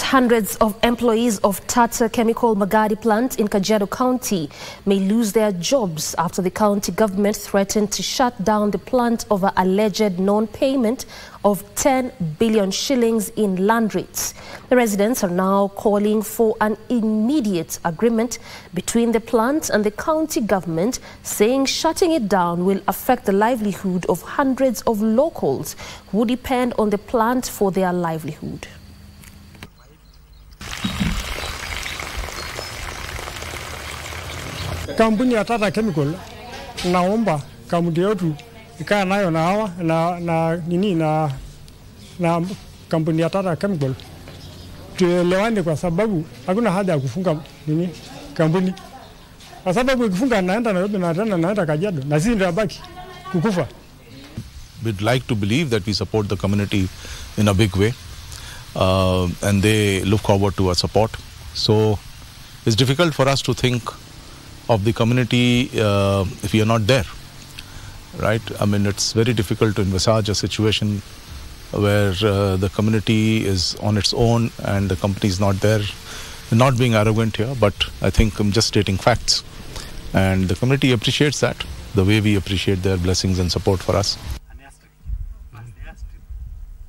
Hundreds of employees of Tata Chemical Magadi plant in Kajiado County may lose their jobs after the county government threatened to shut down the plant over alleged non-payment of 10 billion shillings in land rates. The residents are now calling for an immediate agreement between the plant and the county government, saying shutting it down will affect the livelihood of hundreds of locals who depend on the plant for their livelihood. Kampuni ya Tata Chemical naomba kampuni yetu ikaa nayo na hawa na, na nini na, na kampuni ya Tata Chemical tuelewane, kwa sababu hakuna haja ya kufunga nini kampuni, kwa sababu ikifunga naenda Nairobi na tena naenda Kajiado na sisi ndio baki kukufa. We'd like to believe that we support the community in a big way, uh, and they look forward to our support. So it's difficult for us to think of the community uh, if are not there, right? I mean, it's very difficult to envisage a situation where uh, the community is on its own and the company is not there. Not being arrogant here, but I think I'm just stating facts. And the community appreciates that, the way we appreciate their blessings and support for us.